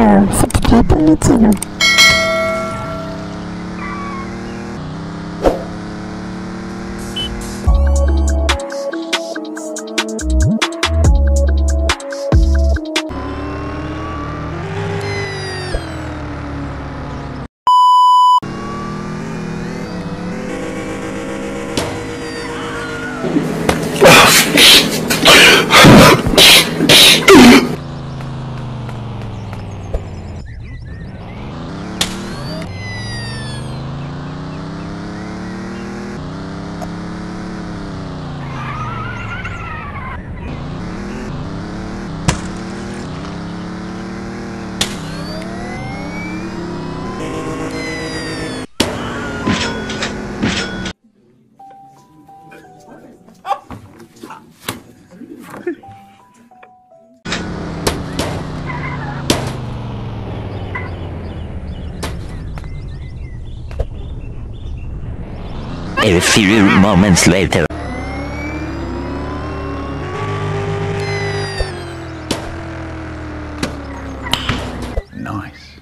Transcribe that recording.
что субстраты не тянут. A few moments later. Nice.